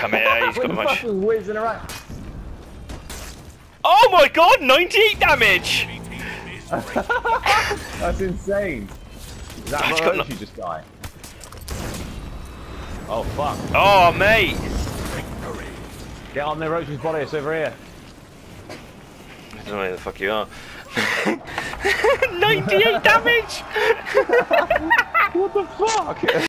Come here, he's got much. whizzing around. Oh my god, 98 damage! That's insane. Is that That's no- you just die. Oh fuck. Oh, mate! Get on there, Roach's body, it's over here. I don't know where the fuck you are. 98 damage! What the fuck?